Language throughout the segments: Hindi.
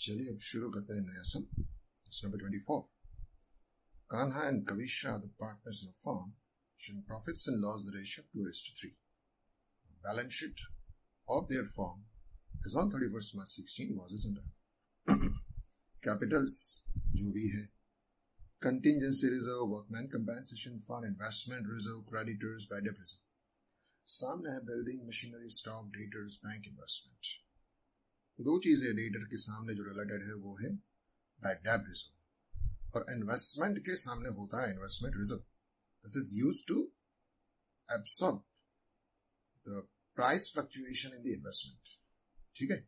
चलिए अब शुरू करते हैं नया सन नंबर कान्हा जो भी है contingency reserve workman compensation for investment reserve creditors by depreciation सामने है building machinery stock debtors bank investment दो चीज़ें रीडर के सामने जो रिलेटेड है, वो है बैड डेब रिज़र्व और इन्वेस्टमेंट के सामने होता है investment reserve this is use to absorb the price fluctuation in the investment ठीक है?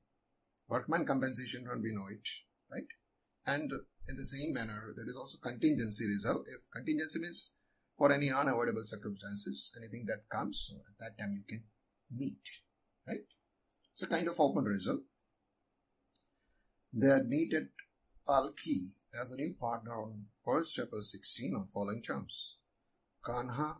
Workman compensation be know it right and in the same manner that is also contingency reserve if contingency mean for any unable circumstances anything that comes that time you can meet right it's a kind of open reserve they had meet at Palki as a new partner on 1st April 16 on following terms. Kanha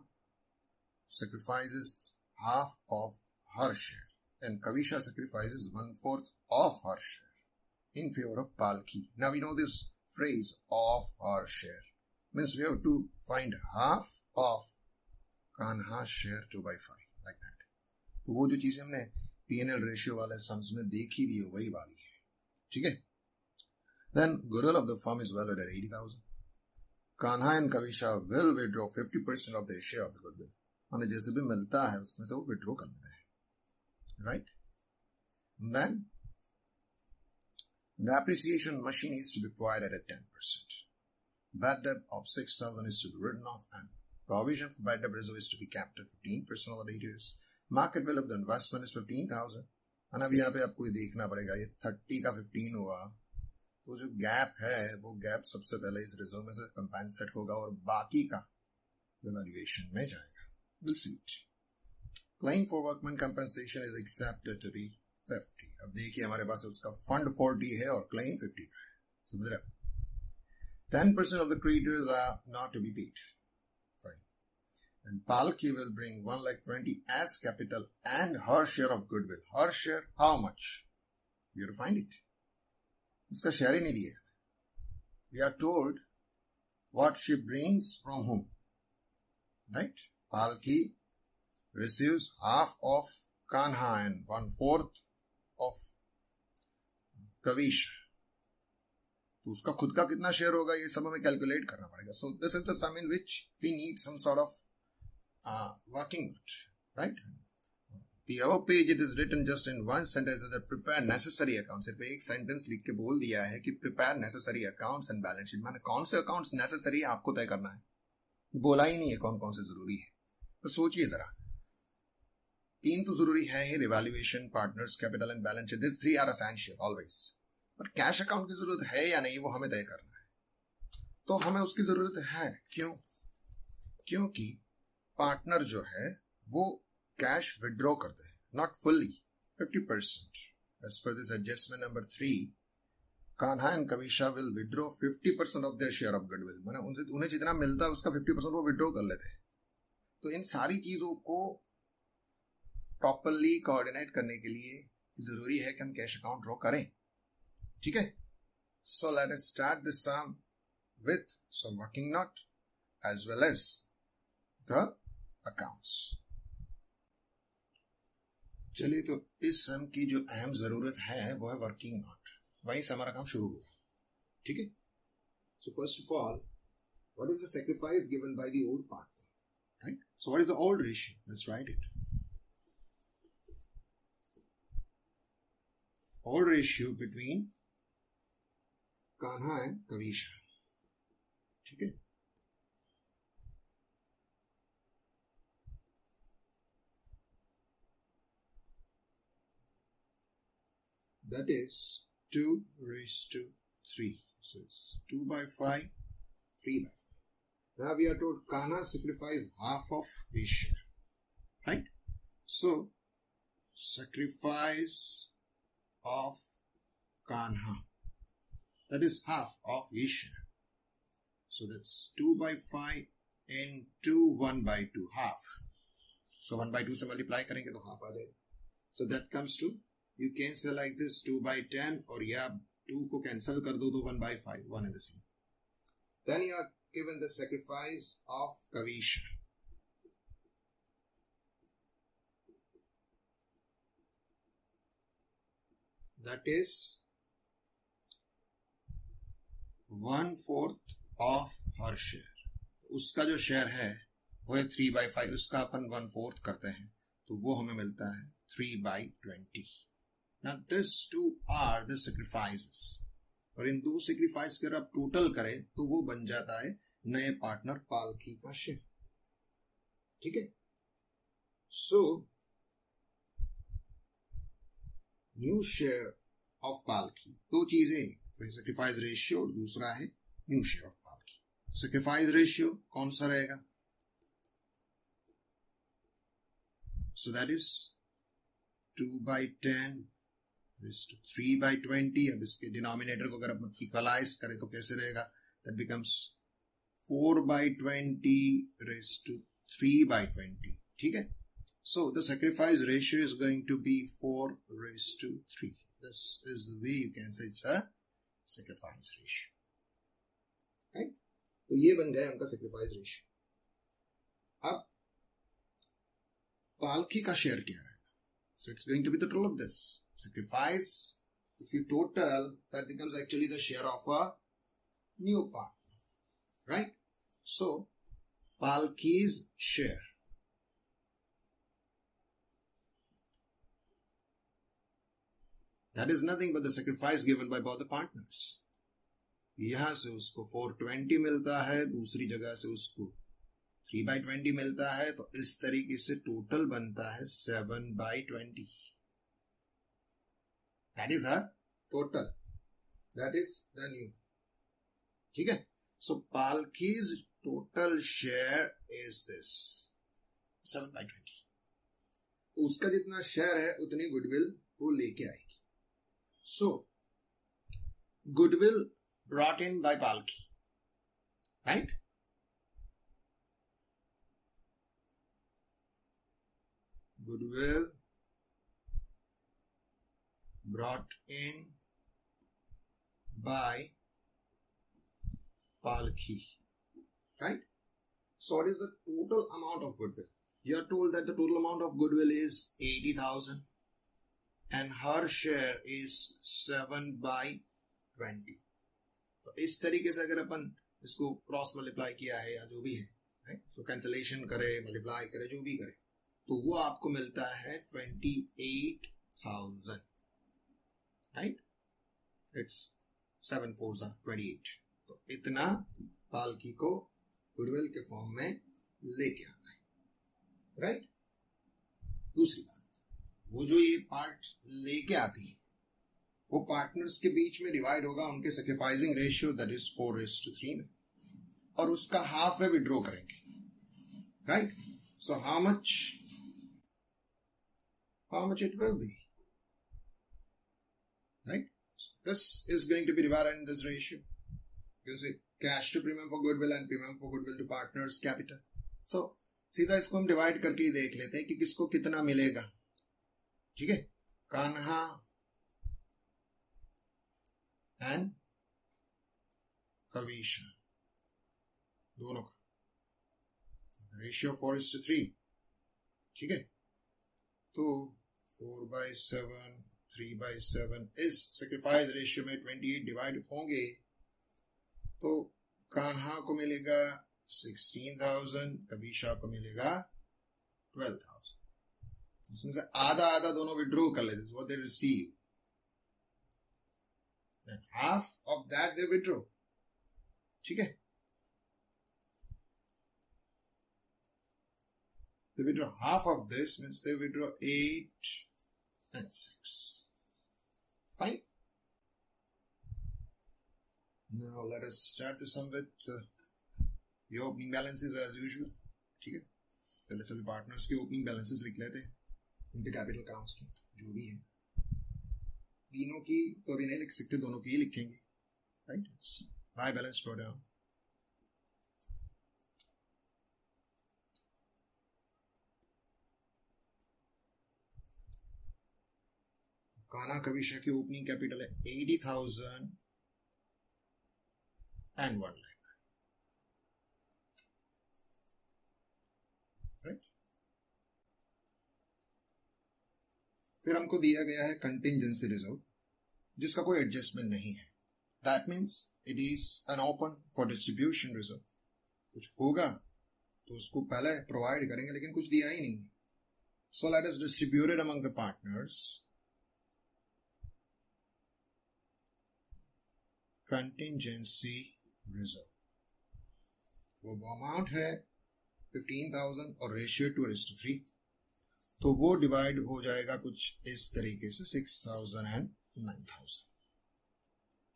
sacrifices half of her share and Kavisha sacrifices one fourth of her share in favor of Palki. Now we know this phrase of her share means we have to find half of Kanha's share 2 by 5 like that. तो वो जो चीजें हमने पी एन एल रेशियो वाले सम्स में देख ही दी वही वाली है ठीक है Then goodwill of the firm is valued at 80,000. Kanha and Kavisha will withdraw 50% of their share of the goodwill. उन्हें जैसे भी मिलता है उसमें से वो विड्रॉ कर लेते हैं right then the appreciation machine is to be provided at 10%. Bad debt of 6,000 is to be written off and provision for bad debt reserve is to be capped at 15% of the debtors. Market value of the investment is 15,000. And अब यहाँ पे आपको ये देखना पड़ेगा, ये 30 का 15 हुआ। तो जो गैप है, वो गैप सबसे पहले इस रिज़र्व में से कंपेंसेट होगा और बाकी का रिवैल्यूएशन में जाएगा। Will see it claim for workman compensation is accepted to be 50 अब देखिए हमारे पास उसका फंड 40 है और क्लेम 50 का है। समझ रहे 10% of the creditors are not to be paid. Fine. And Palki will bring 1 lakh 20 as capital and her share of goodwill. Her share, how much? You have to find it. उसका शेयर ही नहीं दिया we are told what she brings from whom right palki receives half of kanha and one fourth of kavish तो उसका खुद का कितना शेयर होगा ये सब हमें कैलकुलेट करना पड़ेगा so this is the sum in which we need some sort of working right The above page, it is written just in one sentence that the prepare necessary accounts. सिर्फ़ एक सेंटेंस लिख के बोल दिया है कि prepare necessary accounts and balance sheet. माने कौन से नेसेसरी है आपको तय करना है? बोला ही नहीं है कौन कौन से ज़रूरी है। तो सोचिए जरा। तीन तो ज़रूरी है ही revaluation partners capital and balance sheet this three are essential always पर कैश अकाउंट की ज़रूरत है या नहीं, वो हमें तय करना है। तो हमें उसकी ज़रूरत है। क्यों? क्योंकि पार्टनर जो है, वो कैश withdraw करते हैं not fully 50% as per this adjustment number 3 Kanha and Kavisha will withdraw 50% of their share of goodwill मैंने उनसे, उन्हें जितना मिलता है, उसका 50% वो विड्रॉ कर लेते हैं। तो इन सारी चीज़ों को प्रॉपरली कोऑर्डिनेट करने के लिए ज़रूरी है कि हम कैश अकाउंट ड्रॉ करें। ठीक है? So let us start this sum with sum working note as well as the accounts चलिए तो इस सम की जो अहम ज़रूरत है, वो है वर्किंग नोट वहीं से हमारा काम शुरू हुआ। ठीक है? So first of all what is the sacrifice given by the old partner right so what is the old ratio let's write it old ratio between Kanha and Kavisha ठीक है? that is 2 raised to 3. So it's 2 by 5, 3 by 5. Now we are told Kana sacrifice half of his share. Right? So, sacrifice of Kanha. That is half of his share. So that's 2 by 5 into 1 by 2, half. So 1 by 2 से multiply करेंगे तो half आ जाएगा. So that comes to can say like this 2 by 10 or yeah two को कैंसिल कर दो तो one by five one in the same then you are given the sacrifice of Kavish that is one fourth of her share उसका जो शेयर है, वो है थ्री बाई फाइव उसका अपन वन फोर्थ करते हैं तो वो हमें मिलता है थ्री बाई ट्वेंटी ना this two are the sacrifices और इन दो सेक्रीफाइस अगर आप टोटल करें तो वो बन जाता है नए पार्टनर पालकी का शेयर ठीक है? सो न्यू शेयर ऑफ़ पालकी दो चीज़ें तो सेक्रीफाइस रेशियो और दूसरा है new share of Palki sacrifice ratio कौन सा रहेगा? So that is two by ten three by twenty अब इसके डिनोमिनेटर को अगर आप इक्वलाइज करें तो कैसे रहेगा? That becomes four by twenty is to three by twenty ठीक है? So the sacrifice ratio is going to be four is to three this is way you can say it's a sacrifice ratio right तो ये बन गया उनका सेक्रीफाइस रेशियो अब, पालकी का शेयर क्या रहेगा? So it's going to be the total of this sacrifice if you total that becomes actually the share of a new partner right so palki's share that is nothing but the sacrifice given by both the partners यहाँ से उसको 420 मिलता है दूसरी जगह से उसको 3 बाई ट्वेंटी मिलता है तो इस तरीके से टोटल बनता है 7 by twenty that is her total that is the new ठीक है? So Palki's total share is this seven by twenty उसका जितना शेयर है, उतनी गुडविल वो लेके आएगी। So goodwill brought in by Palki right goodwill brought in by Palki. Right? So, what is the total amount of goodwill? You are told that the total amount of goodwill is 80,000 and her share is 7 by 20. तो से अगर अपन इसको क्रॉस मल्टीप्लाई किया है या जो भी है सो कैंसलेशन करे मल्टीप्लाई करे जो भी करे तो वो आपको मिलता है twenty eight thousand right it's seven four twenty eight तो इतना पालकी को गुडविल के फॉर्म में लेके आना है। राइट दूसरी बात, वो जो ये पार्ट लेके आती है, वो पार्टनर्स के बीच में डिवाइड होगा उनके sacrificing ratio that is four is to three में। और उसका हाफ़ वे विड्रॉ करेंगे। Right so how much how much it will be. Right? So this is going to be divided in this ratio. You say cash to premium for goodwill and premium for goodwill to partners capital. So सीधा इसको हम डिवाइड करके ही देख लेते हैं कि किसको कितना मिलेगा ठीक है कान्हा एंड कवीशा दोनों का ratio four is to three ठीक है तो four by seven three by seven इस सेक्रीफाइस रेशियो में ट्वेंटी एट डिवाइड होंगे तो कान्हा को मिलेगा सिक्सटीन थाउज़ेंड कबीशा को मिलेगा ट्वेल्व थाउज़ेंड इसमें से आधा आधा दोनों विड्रॉ कर लेते वो they receive half of that they withdraw ठीक है? They withdraw half of this means they withdraw 8 and 6. Fine. Now let us start the sum with uh, your opening balances as usual. ठीक है? पहले सभी पार्टनर्स के ओपनिंग बैलेंसेस लिख लेते हैं। उनके कैपिटल अकाउंट्स के जो भी हैं। तीनों की तो अभी नहीं लिख सकते दोनों की ही लिखेंगे। Right by balance प्रोडाउन Kanha Kavisha की ओपनिंग कैपिटल है eighty thousand and one lakh फिर हमको दिया गया है कंटिजेंसी रिज़र्व जिसका कोई एडजस्टमेंट नहीं है। That means it is an open for distribution reserve कुछ होगा तो उसको पहले प्रोवाइड करेंगे, लेकिन कुछ दिया ही नहीं so let is distributed among the partners contingency reserve वो अमाउंट है फिफ्टीन थाउज़ेंड और रेशियो टू रेस्ट थ्री तो वो डिवाइड हो जाएगा कुछ इस तरीके से six thousand and nine thousand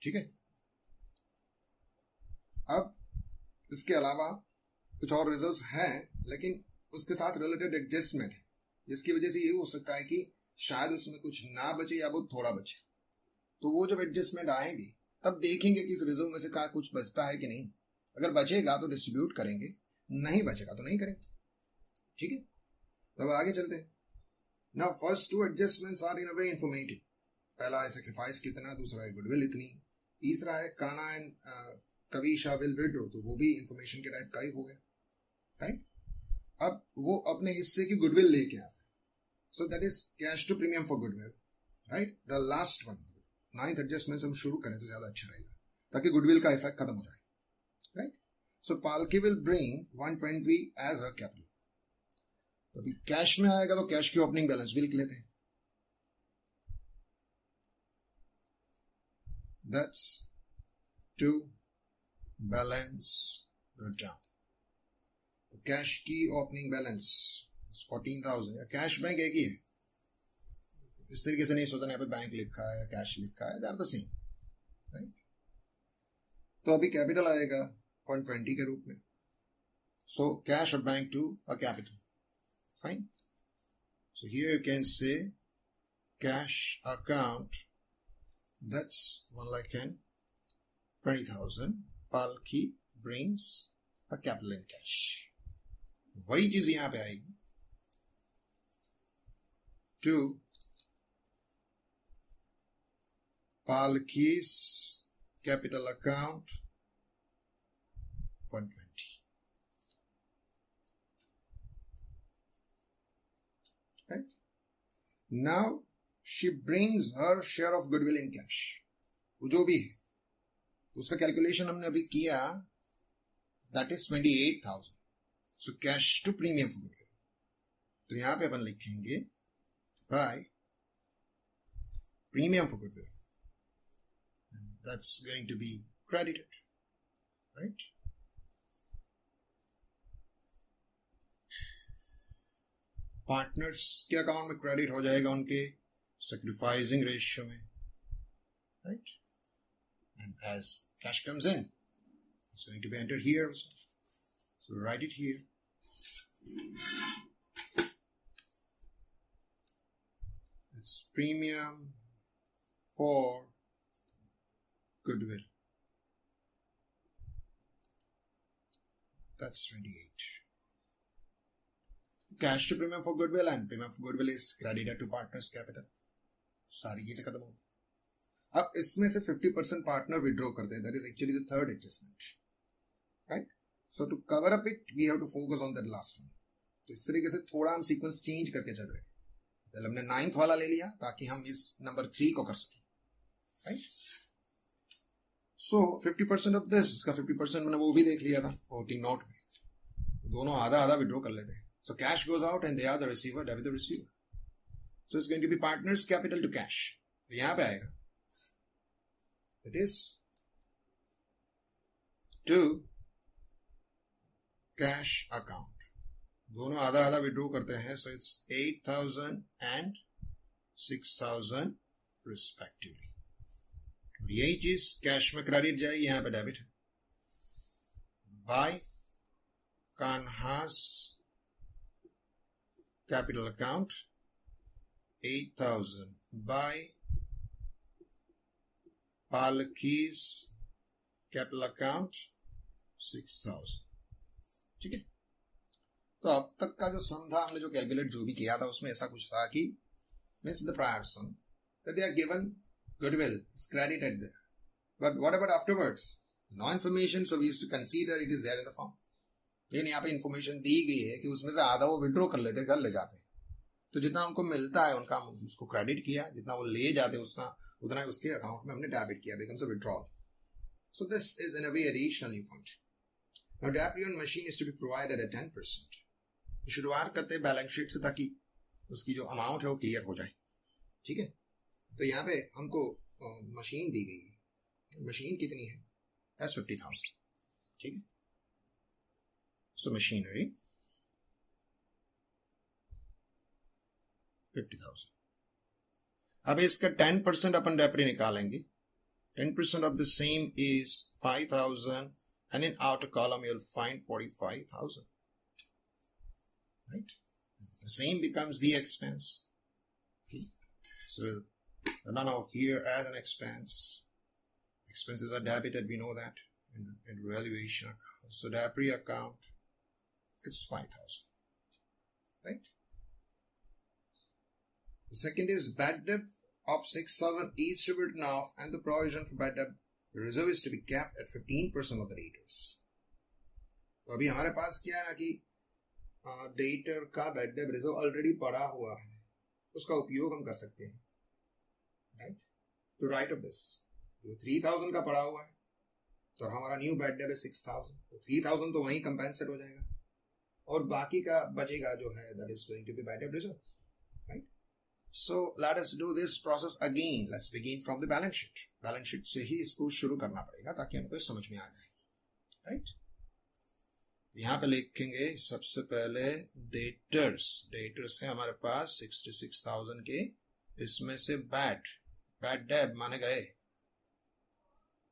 ठीक है? अब इसके अलावा कुछ और रिज़र्व हैं, लेकिन उसके साथ रिलेटेड एडजस्टमेंट है। जिसकी वजह से ये हो सकता है कि शायद उसमें कुछ ना बचे या बहुत थोड़ा बचे। तो वो जब एडजस्टमेंट आएँगे तब देखेंगे कि इस रिज़र्व में से कहा कुछ बचता है कि नहीं। अगर बचेगा तो डिस्ट्रीब्यूट करेंगे, नहीं बचेगा तो नहीं करेंगे। ठीक है? तब आगे चलते हैं। ना first two adjustments are in a way पहला है सेक्रीफाइस कितना, दूसरा है गुडविल इतनी। तीसरा है काना एंड कवीशा विल विड्रो तो वो भी इंफॉर्मेशन के टाइप का ही हो गया। राइट अब वो अपने हिस्से की गुडविल लेके आता है। So that is cash to premium for goodwill right the last one ninth adjustment हम शुरू करें तो ज़्यादा अच्छा रहेगा, ताकि गुडविल का इफ़ेक्ट खत्म हो जाए right so Palki will bring 120 as a capital तो अभी कैश में आएगा तो कैश की ओपनिंग बैलेंस भी लिख लेते हैं दैट्स टू बैलेंस रिटर्न तो कैश की opening balance fourteen thousand cash bank एक ही है। इस तरीके से नहीं सोचना यहाँ बैंक लिखा है कैश लिखा है द सेम राइट तो अभी कैपिटल आएगा वन ट्वेंटी के रूप में सो कैश और bank to a capital fine so here you can say cash account that's one lakh and twenty thousand. Palki brings a capital in cash. वही चीज़ यहाँ पे आएगी to Palki's, capital account 120. Right? Now, she brings her share of goodwill in cash. वो जो भी है, उसका कैलकुलेशन हमने अभी किया that is twenty eight thousand so cash to premium for goodwill तो यहाँ पे अपन लिखेंगे by premium for goodwill that's going to be credited right partners के अकाउंट में क्रेडिट हो जाएगा उनके sacrificing रेशियो में right and as cash comes in it's going to be entered here also. so write it here it's premium for goodwill. That's 28. Cash to premium for goodwill and premium for goodwill is credited to partners capital. सारी चीज़ें खत्म हो अब इसमें से 50 परसेंट पार्टनर विड्रॉ करते हैं। That is actually the third adjustment right so to cover up it we have to focus on that last one तो इस तरीके से थोड़ा हम सीक्वेंस चेंज करके चल रहे हैं। हमने नाइन्थ वाला ले लिया ताकि हम इस नंबर थ्री को कर सकें। Right so fifty percent of this इसका फिफ्टी परसेंट मैंने वो भी देख लिया था फोर्टीन नोट में। दोनों आधा आधा विड्रॉ कर लेते हैं। So cash goes out and they are the receiver debit the receiver so it's going to be partners capital to cash तो यहाँ पे आएगा। It is to cash account दोनों आधा आधा विड्रॉ करते हैं so it's eight thousand and six thousand respectively यही चीज़ कैश में क्रेडिट जाएगी, यहाँ पे debit by Kanha's capital account eight thousand by Palki's capital account six thousand ठीक है? तो अब तक का जो सम था हमने जो कैलकुलेट जो भी किया था, उसमें ऐसा कुछ था कि means the prior sum that they are goodwill, it's credited there. But what about afterwards? No information, so we used to consider it is there in the form. लेकिन यहाँ पे इंफॉर्मेशन दी गई है कि उसमें से आधा वो विड्रॉ कर लेते घर ले जाते तो जितना उनको मिलता है उनका उसको क्रेडिट किया जितना वो ले जाते उतना उतना उसके अकाउंट में हमने डेबिट किया becomes withdrawal so this is in a way additional new point now depreciation machine is to be provided at 10% शुरुआत करते हैं बैलेंस शीट से ताकि उसकी जो अमाउंट है वो क्लियर हो जाए ठीक है तो यहाँ पे हमको मशीन दी गई है। मशीन कितनी है? एस फिफ्टी थाउज़ेंड ठीक है। सो मशीनरी फिफ्टी थाउज़ेंड अब इसका टेन परसेंट अपन डेपरी निकालेंगे। Ten percent of the same is five thousand and in outer column you'll find forty five thousand right? The same becomes the expense. Okay. So we'll run out here as an expense. Expenses are debited, we know that in, in valuation account. So the pre account, it's 5,000. Right? The second is bad debt of 6,000 is to be written off and the provision for bad debt reserve is to be kept at 15% of the debtors. तो अभी हमारे पास क्या है कि डेटर का बेड डेब रिजर्व ऑलरेडी पड़ा हुआ है उसका उपयोग हम कर सकते हैं right to write off this जो थ्री थाउज़ेंड का पड़ा हुआ है तो हमारा न्यू बेड डेब है सिक्स थाउज़ेंड तो थ्री थाउज़ेंड तो वहीं कंपेंसेट हो जाएगा। और बाकी का बचेगा जो है that is going to be bad debt reserve right so let us do this process again let's begin from the balance sheet balance sheet से ही इसको शुरू करना पड़ेगा, ताकि हमको समझ में आ जाए। Right right? यहाँ पे लिखेंगे, सबसे पहले डेटर्स डेटर्स है हमारे पास सिक्सटी सिक्स थाउज़ेंड के, इसमें से बैट बैट डेब माने गए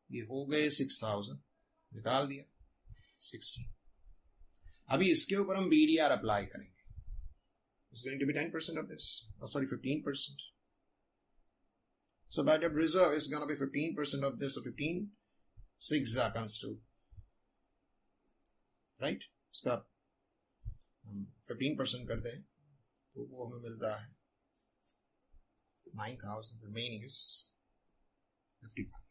ये हो गए सिक्स थाउज़ेंड निकाल दिया सिक्सटी अभी इसके ऊपर हम बीडीआर अप्लाई करेंगे It's going to be 10% of this. Oh, sorry, 15%. So bad debt reserve is going to be 15% of this. So 15, 6 comes to right इसका हम फिफ्टीन परसेंट करते हैं तो वो हमें मिलता है nine thousand remaining is fifty five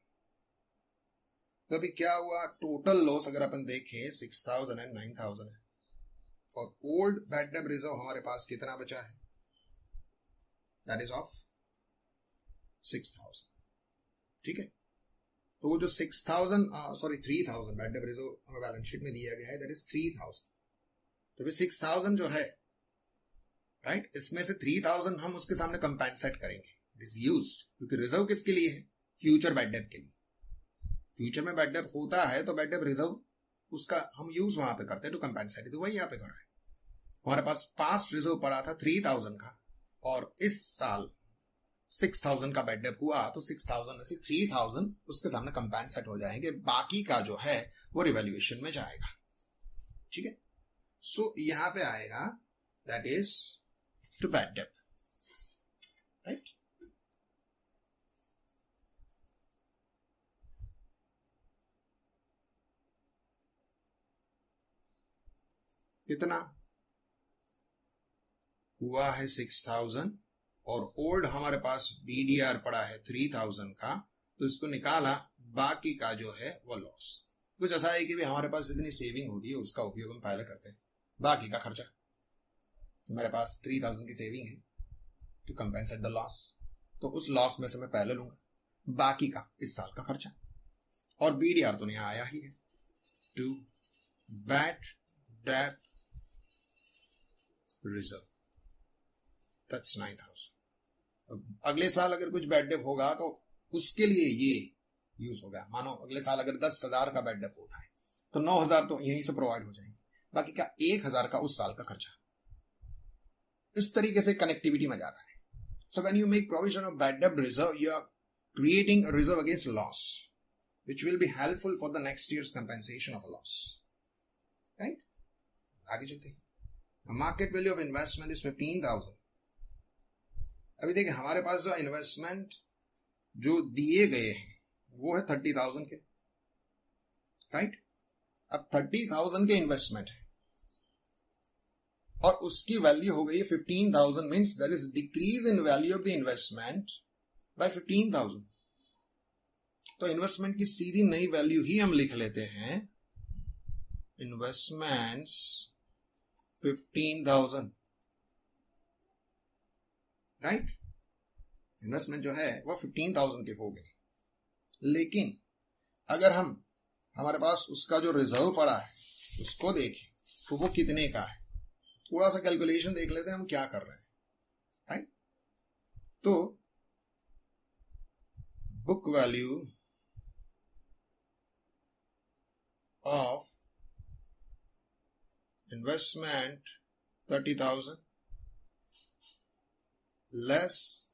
तो अभी क्या हुआ? टोटल लॉस अगर अपन देखें six thousand and nine thousand है। और ओल्ड बैड डेब रिज़र्व हमारे पास कितना बचा है? That is of six thousand ठीक है? तो वो जो six thousand sorry three thousand bad debt reserve हमें बैलेंस शीट में दिया गया है दैट इज़ थ्री थाउज़ेंड तो फिर सिक्स थाउज़ेंड जो है राइट right? इसमें से थ्री थाउज़ेंड हम उसके सामने कंपेंसेट करेंगे। क्योंकि रिज़र्व किसके लिए है? फ्यूचर बैड डेप के लिए। फ्यूचर में बैड डेप होता है तो बैड डेप रिज़र्व उसका हम यूज़ वहाँ पे करते हैं टू कंपेंसेट तो वही यहाँ पे कर रहा है। हमारे पास पास्ट रिज़र्व पड़ा था थ्री थाउज़ेंड का और इस साल सिक्स थाउज़ेंड का बेड डेप हुआ तो सिक्स थाउज़ेंड में से थ्री थाउज़ेंड उसके सामने कंपेंसेट हो जाएँगे। बाकी का जो है वो रिवेल्युएशन में जाएगा। ठीक है? सो यहाँ पे आएगा that is to bad debt कितना? हुआ है सिक्स थाउज़ेंड और ओल्ड हमारे पास बीडीआर पड़ा है थ्री थाउज़ेंड का तो इसको निकाला, बाकी का जो है वो लॉस कुछ ऐसा है कि भी हमारे पास जितनी सेविंग होती है, उसका उपयोग हम पहले करते हैं। बाकी का खर्चा? मेरे पास थ्री थाउज़ेंड की सेविंग है टू कंपेंसेट द लॉस तो उस लॉस में से मैं पहले लूँगा। बाकी का इस साल का खर्चा। और बीडीआर तो नहीं आया ही है। To bad debt reserve that's nine thousand अगले साल अगर कुछ बैड डेप होगा तो उसके लिए ये यूज़ होगा। मानो अगले साल अगर दस हज़ार का बैड डेप होता है तो नौ हज़ार तो यहीं से प्रोवाइड हो जाएँगे। बाकी क्या एक हज़ार का उस साल का खर्चा? इस तरीके से कनेक्टिविटी में जाता है। So when you make provision of bad debt reserve you are creating reserve against loss which will be helpful for the next year compensation of loss right आगे चलते हैं। Market value of investment is fifteen thousand अभी देखिए, हमारे पास जो इन्वेस्टमेंट जो दिए गए हैं, वो है थर्टी थाउज़ेंड के। राइट अब थर्टी थाउज़ेंड के इन्वेस्टमेंट है। और उसकी वैल्यू हो गई fifteen thousand means there is decrease in value of the investment by fifteen thousand तो इन्वेस्टमेंट की सीधी नई वैल्यू ही हम लिख लेते हैं। Investments fifteen thousand right investment जो है, वो फिफ्टीन थाउज़ेंड के हो गए। लेकिन, अगर हम, हमारे पास उसका जो रिज़र्व पड़ा है, उसको देखें तो वो कितने का है? थोड़ा सा कैलकुलेशन देख लेते हैं, हम क्या कर रहे हैं। राइट तो book value of thousand less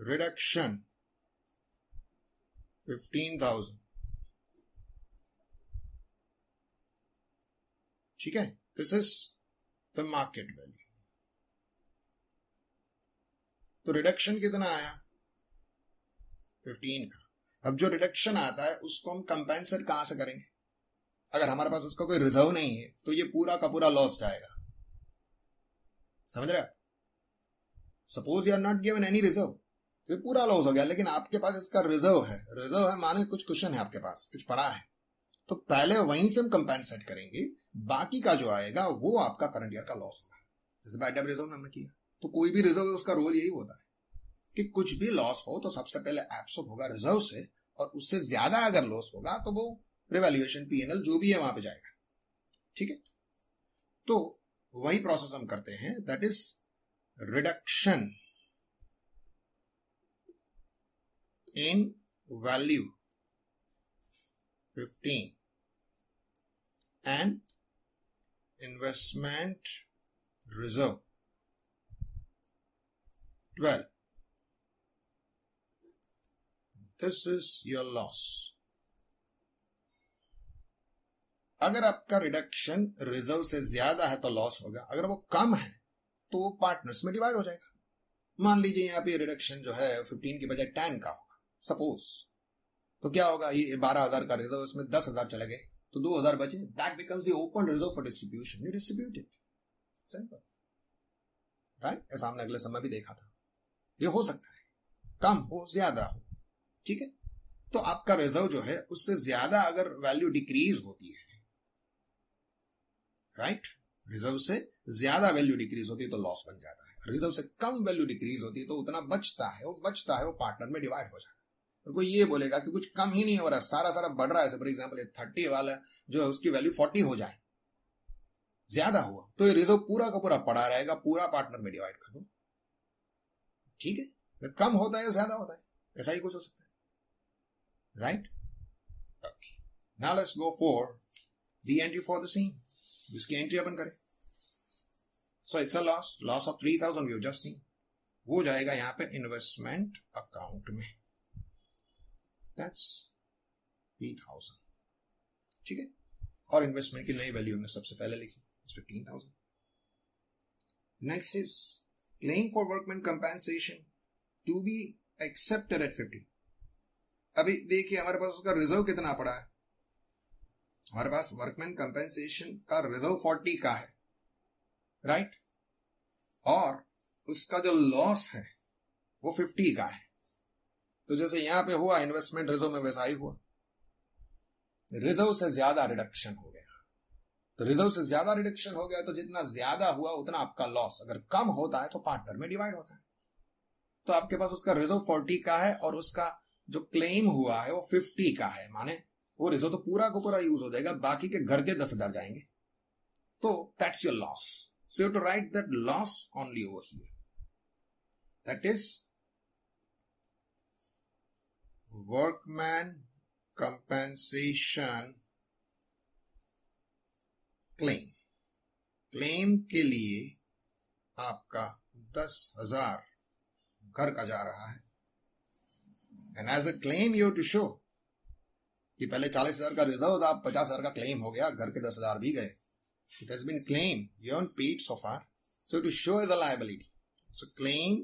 reduction fifteen thousand ठीक है? This is the market value तो रिडक्शन कितना आया? 15 का। अब जो रिडक्शन आता है, उसको हम कंपेंसेट कहाँ से करेंगे? अगर हमारे पास उसका कोई रिज़र्व नहीं है तो ये पूरा का पूरा लॉस जाएगा समझ रहे suppose you are not given any reserve तो ये पूरा लॉस हो गया, लेकिन आपके पास इसका रिज़र्व है। रिज़र्व है माने कुछ क्वेश्चन है आपके पास, कुछ पड़ा है। तो पहले वहीं से हम कंपेंसेट करेंगे, बाकी का जो आएगा, वो आपका करंट ईयर का लॉस होगा। जैसे बाइडअप रिज़र्व हमने किया तो कोई भी रिज़र्व है, उसका रोल यही होता है कि कुछ भी लॉस हो तो सबसे पहले एप्सअप होगा रिज़र्व से, और उससे ज़्यादा अगर लॉस होगा तो वो रिवेल्युएशन पीएनएल जो भी है वहाँ पे जाएगा। ठीक है? तो वही प्रोसेस हम करते हैं that is reduction in value 15 and investment reserve 12 this is your loss. अगर आपका रिडक्शन रिज़र्व से ज़्यादा है तो लॉस होगा। अगर वो कम है तो वो पार्टनर्स में डिवाइड हो जाएगा। मान लीजिए यहाँ पे रिडक्शन जो है 15 के बजाय 10 का होगा। सपोज़ तो क्या होगा? ये बारह हज़ार का रिज़र्व उसमें दस हज़ार चले गए तो दो हज़ार बचे। That becomes open reserve for distribution you distribute it simple right ऐसा हमने अगले समय भी देखा था। ये हो सकता है। कम हो, ज़्यादा हो। ठीक है? तो आपका रिज़र्व जो है, उससे ज़्यादा अगर वैल्यू डिक्रीज होती है राइट रिज़र्व से ज़्यादा वैल्यू डिक्रीज होती है तो लॉस बन जाता है। रिज़र्व से कम वैल्यू डिक्रीज होती है तो उतना बचता है वो बचता है वो पार्टनर में डिवाइड हो जाता है। कोई ये बोलेगा कि कुछ कम ही नहीं हो रहा सारा सारा बढ़ रहा है। फॉर एग्ज़ाम्पल थर्टी वाला जो है, उसकी वैल्यू फोर्टी हो जाए। ज़्यादा हुआ तो ये रिज़र्व पूरा का पूरा पड़ा रहेगा, पूरा पार्टनर में डिवाइड कर दो। ठीक है? कम होता है ज़्यादा होता है? ऐसा ही कुछ हो सकता है। Right now let's go for the entry for the seen जिसकी एंट्री अपन करें। So it's a loss loss of three thousand we just seen वो जाएगा यहाँ पे इन्वेस्टमेंट अकाउंट में। दैट्स थ्री थाउज़ेंड ठीक है? और इन्वेस्टमेंट की नई वैल्यू हमने सबसे पहले लिखी। Fifteen thousand next is claim for workman compensation to be accepted at fifty अभी देखिए हमारे पास उसका रिज़र्व कितना पड़ा है। हमारे पास वर्कमैन कंपेंसेशन का रिज़र्व फोर्टी का है राइट right? और उसका जो लॉस है, वो फिफ्टी का है। तो जैसे यहाँ पे हुआ इन्वेस्टमेंट रिज़र्व में वैसा ही हुआ। रिज़र्व से ज़्यादा रिडक्शन हो गया। तो रिज़र्व से ज़्यादा रिडक्शन हो गया तो जितना ज़्यादा हुआ, उतना आपका लॉस अगर कम होता है तो पार्टनर में डिवाइड होता है। तो आपके पास उसका रिज़र्व फोर्टी का है, और उसका जो क्लेम हुआ है, वो फिफ्टी का है। माने वो रिज़र्व तो पूरा को पूरा यूज़ हो जाएगा, बाकी के घर के दस हज़ार जाएँगे। तो that's your loss so you to write that loss only over here that is workman compensation claim claim के लिए आपका दस हज़ार घर का जा रहा है। And as a claim you to show कि पहले चालीस हज़ार का रिज़र्व था पचास हज़ार का क्लेम हो गया, घर के दस हज़ार भी गए। It has been claim you on paid so far so to show is a liability so claim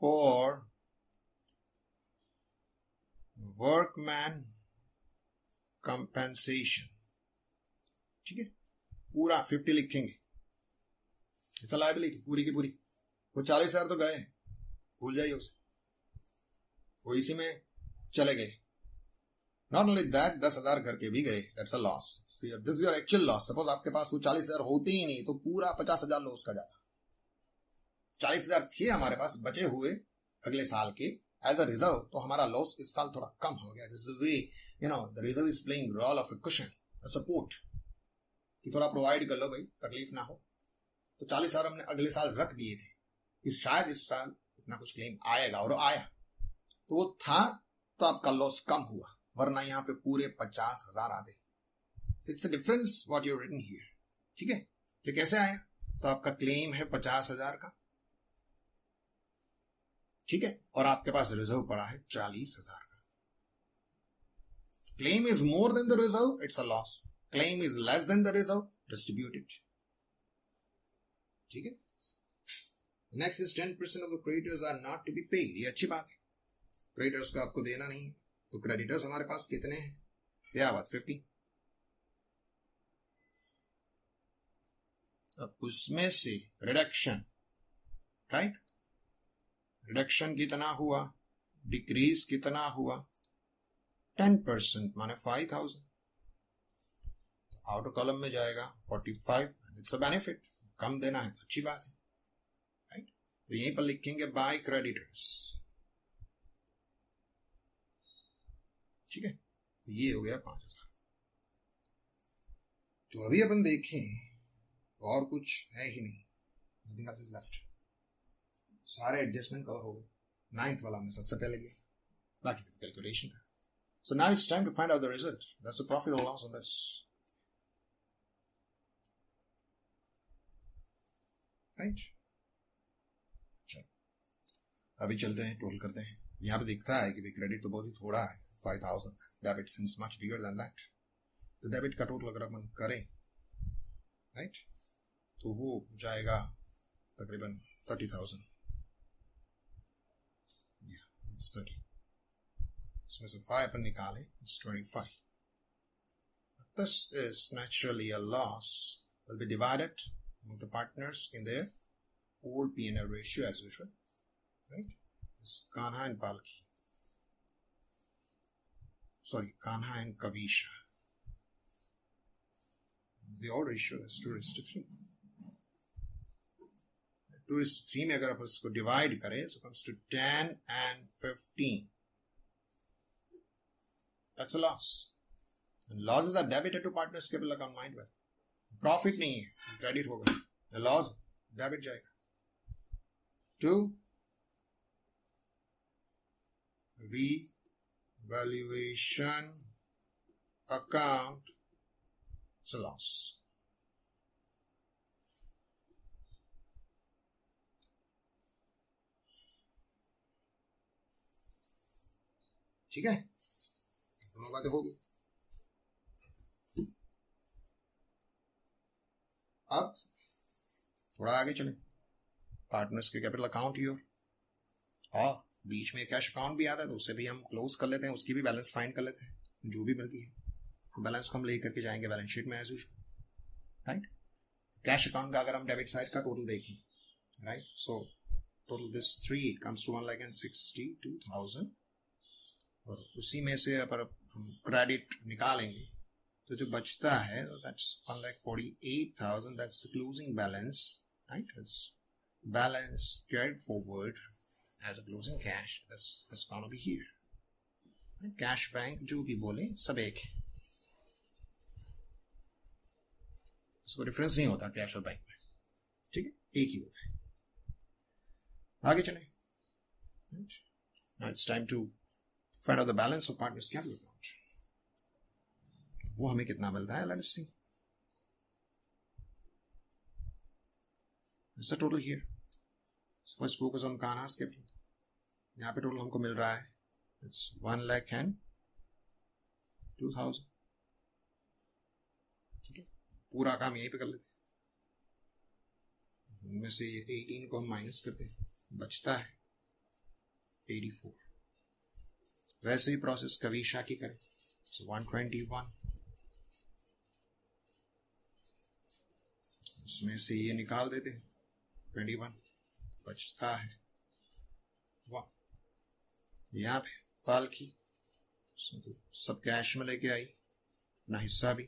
for workman compensation ठीक है? पूरा फिफ्टी लिखेंगे। इट्स अ लाइबिलिटी पूरी की पूरी। वो चालीस हज़ार तो गए। भूल जाइए उसे। वो इसी में चले गए। नॉट ओनली दैट दस हज़ार करके भी गए। That's a loss this your actual loss suppose आपके पास वो चालीस हज़ार होते ही नहीं तो पूरा पचास हज़ार लॉस का जाता। चालीस हज़ार थे हमारे पास, बचे हुए अगले साल के। एज अ रिज़र्व तो हमारा लॉस इस साल थोड़ा कम हो गया। This way you know the reserve is playing role of a question support कि थोड़ा प्रोवाइड कर लो भाई, तकलीफ़ ना हो। तो चालीस हज़ार हमने अगले साल रख दिए थे। कि शायद इस साल इतना कुछ क्लेम आएगा, और आया। तो वो था तो आपका लॉस कम हुआ, वरना यहाँ पे पूरे पचास हज़ार आते it's difference what you're written here ठीक है? ये कैसे आया? तो आपका क्लेम है पचास हज़ार का, ठीक है? और आपके पास रिज़र्व पड़ा है चालीस हज़ार का। Claim is more than the reserve it's a loss claim is less than the reserve distributed ठीक है? Next is ten percent of the creditors are not to be paid ये अच्छी बात है। क्रेडिटर्स को आपको देना नहीं। तो क्रेडिटर्स हमारे पास कितने हैं? बात फिफ्टी अब उसमें से रिडक्शन राइट रिडक्शन कितना हुआ? डिक्रीज कितना हुआ? टेन परसेंट माने फाइव थाउज़ेंड आउटर कॉलम में जाएगा forty five it's a benefit कम देना है तो अच्छी बात है राइट तो यहीं पर लिखेंगे बाय क्रेडिटर्स ठीक है? ये हो गया पाँच हज़ार। तो अभी अपन देखें, और कुछ है ही नहीं। नथिंग इज़ लेफ़्ट सारे एडजस्टमेंट कवर हो गए। नाइन्थ वाला हमने सबसे पहले किया। बाकी कैलकुलेशन था। So now it's time to find out the result that's the profit और लॉस ऑन दिस राइट अभी चलते हैं टोटल करते हैं। यहाँ पे दिखता है कि भाई क्रेडिट तो बहुत ही थोड़ा है। Five thousand debit since much bigger than that तो डेबिट का टोटल अगर अपन करें राइट तो वो जाएगा तकरीबन thirty thousand it's 30. So as a 5 अपन निकालें it's 25. This is naturally a loss will be divided among the partners in their old P&L ratio as usual. Right? It's Kanha and Palki. Sorry, Kanha and Kavisha. The old ratio is 2 is to 3. Two is three में अगर आप उसको डिवाइड करें so comes to ten and fifteen that's loss loss is a debit to partners capital account mind में प्रॉफिट नहीं है क्रेडिट होगा। लॉस डेबिट जाएगा। To revaluation account, it's a loss. ठीक है दोनों बातें होगी अब थोड़ा आगे चले पार्टनर्स के कैपिटल अकाउंट ही और बीच में कैश अकाउंट भी आता है तो उसे भी हम क्लोज कर लेते हैं, उसकी भी बैलेंस फाइंड कर लेते हैं, जो भी मिलती है। बैलेंस को हम ले करके जाएँगे बैलेंस शीट में as usual right cash account का अगर हम डेबिट साइड का टोटल देखें right so total this three comes to one lakh and sixty two thousand और उसी में से अगर हम क्रेडिट निकालेंगे तो जो बचता है that's one lakh forty eight thousand that's closing balance right balance carried forward as a closing cash that's gonna be here cash bank जो भी बोले, सब एक है। इसको डिफरेंस नहीं होता कैश और बैंक में। ठीक है? एक ही होता है। आगे चले। It's time to find out the balance of partners capital account वो हमें कितना मिलता है let's see it's the total here first focus on Kanha's capital यहाँ पे टोटल हमको मिल रहा है। It's one lakh and two thousand ठीक है? पूरा काम यहीं पे कर लेते उनमें से ये एटीन को हम माइनस करते बचता है एटी फोर वैसे ही प्रोसेस कवीशा की करें। सो वन ट्वेंटी वन उसमें से ये निकाल देते ट्वेंटी वन बचता है। वाह। यहाँ पे पालकी सब कैश में लेके आई, ना हिस्सा भी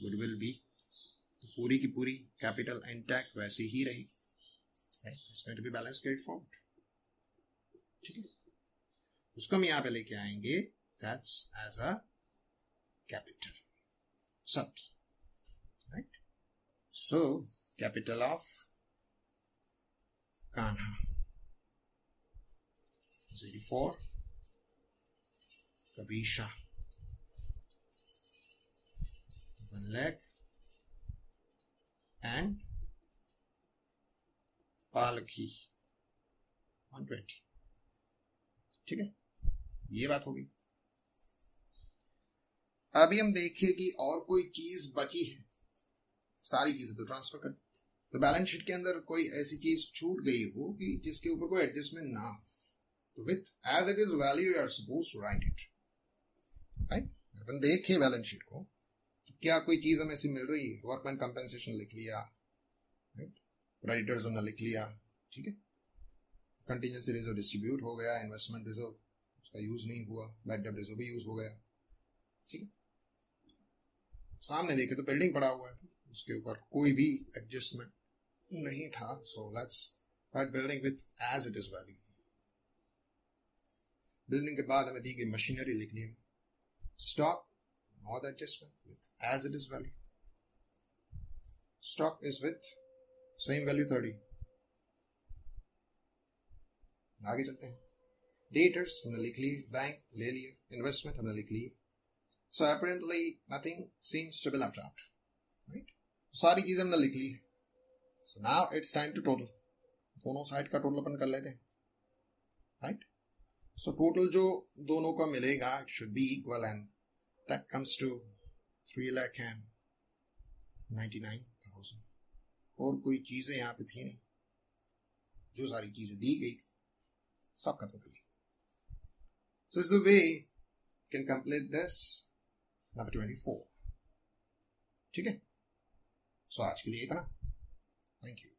गुडविल भी। तो पूरी की पूरी कैपिटल इंटैक्ट वैसी ही रही। Right B balance straightforward ठीक है? उसको हम यहाँ पे लेके आएँगे। दैट्स एज अ कैपिटल सब right so capital of zero four Kavisha. One leg and पालकी। 120 ठीक है? ये बात होगी। अभी हम देखें कि और कोई चीज़ बची है। सारी चीज़ें तो ट्रांसफ़र कर तो बैलेंस शीट के अंदर कोई ऐसी चीज़ छूट गई हो कि जिसके ऊपर कोई एडजस्टमेंट ना हो। तो with as it is value you are suppose to write it right अपन देखे बैलेंस शीट को तो क्या कोई चीज़ हमें ऐसी मिल रही है। वर्कमैन कंपेंसेशन लिख लिया राइट क्रेडिटर्स हमने लिख लिया, ठीक है? कंटीजेंसी रिज़र्व डिस्ट्रीब्यूट हो गया इन्वेस्टमेंट रिज़र्व उसका यूज़ नहीं हुआ बैड डेब रिज़र्व भी यूज़ हो गया, ठीक है? सामने देखे तो बिल्डिंग पड़ा हुआ है, उसके ऊपर कोई भी एडजस्टमेंट नहीं था so let's write building with as it is value building के बाद हमें दी गई मशीनरी लिख ली stock not adjustment with as it is value stock is with same value 30. आगे चलते हैं। डेटर्स हमने लिख लिए बैंक ले लिए इन्वेस्टमेंट हमने लिख लिए so apparently nothing seems to be left out right सारी चीज़ें हमने लिख ली। है so now it's time to total दोनों साइड का टोटल अपन कर लेते हैं। राइट सो टोटल जो दोनों का मिलेगा it should be equal and that comes to three lakh and ninety और कोई चीज़ें यहाँ पे थी नहीं। जो सारी चीज़ें दी गई थी, सब खत्म कर ली। Is the way can complete this number twenty four ठीक है? सो आज के लिए इतना। Thank you